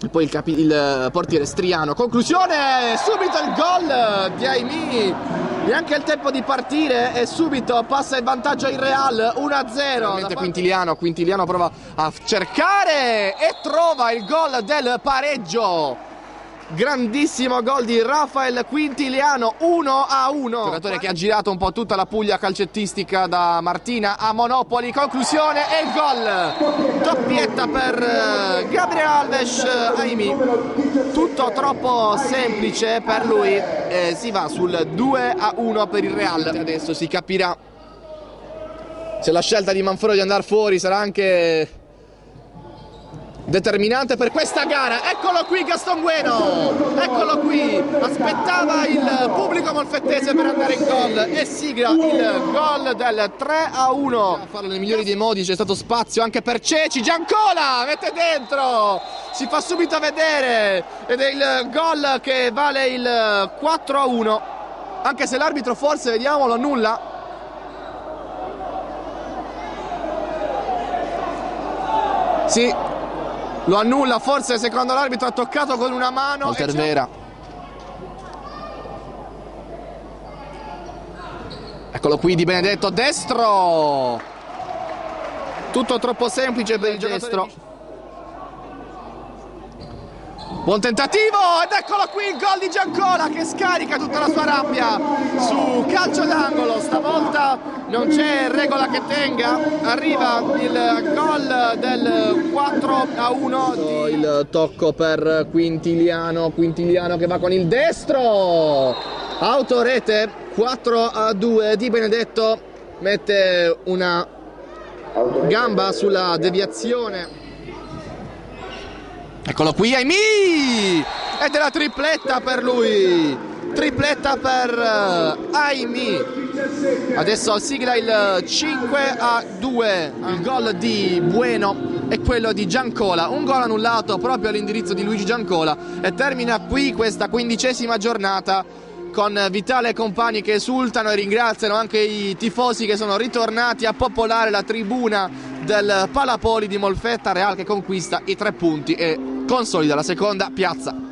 E poi il, capi- il portiere Striano. Conclusione, subito il gol di Aimi. Neanche il tempo di partire e subito passa il vantaggio in Real 1-0. Quintiliano, Quintiliano prova a cercare e trova il gol del pareggio. Grandissimo gol di Rafael Quintiliano 1 a 1. Giocatore che ha girato un po' tutta la Puglia calcettistica da Martina a Monopoli. Conclusione e il gol. Doppietta per eh, Gabriel Alves Aimi. Tutto troppo semplice per lui. Eh, si va sul 2 a 1 per il Real. Adesso si capirà se la scelta di Manfredo di andare fuori sarà anche determinante per questa gara. Eccolo qui Gaston Bueno, eccolo qui, aspettava il pubblico molfettese per andare in gol e sigla il gol del 3 a 1. A farlo nei migliori dei modi, c'è stato spazio anche per Ceci, Giancola mette dentro, si fa subito vedere ed è il gol che vale il 4 a 1. Anche se l'arbitro forse, vediamo, lo annulla. Sì, lo annulla, forse secondo l'arbitro ha toccato con una mano. Altervera. Eccolo qui di Benedetto, destro. Tutto troppo semplice per il destro. Buon tentativo ed eccolo qui il gol di Giancola che scarica tutta la sua rabbia su calcio d'angolo. Stavolta non c'è regola che tenga. Arriva il gol del 4 a 1. Di... Il tocco per Quintiliano. Quintiliano che va con il destro. Autorete 4 a 2 di Benedetto. Mette una gamba sulla deviazione Eccolo qui, Aimi! Ed è la tripletta per lui. Tripletta per uh, Aimi. Adesso sigla il 5 a 2. Il gol di Bueno e quello di Giancola. Un gol annullato proprio all'indirizzo di Luigi Giancola. E termina qui questa quindicesima giornata con Vitale e compagni che esultano e ringraziano anche i tifosi che sono ritornati a popolare la tribuna del Palapoli di Molfetta Real che conquista i tre punti e consolida la seconda piazza.